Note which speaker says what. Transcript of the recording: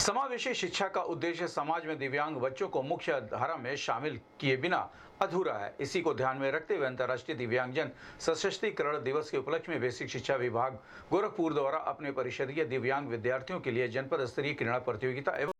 Speaker 1: समावेशी शिक्षा का उद्देश्य समाज में दिव्यांग बच्चों को मुख्य धारा में शामिल किए बिना अधूरा है। इसी को ध्यान में रखते हुए अंतर्राष्ट्रीय दिव्यांगजन सशक्तिकरण दिवस के उपलक्ष्य में बेसिक शिक्षा विभाग गोरखपुर द्वारा अपने परिषदीय दिव्यांग विद्यार्थियों के लिए जनपद स्तरीय क्रीड़ा प्रतियोगिता एवं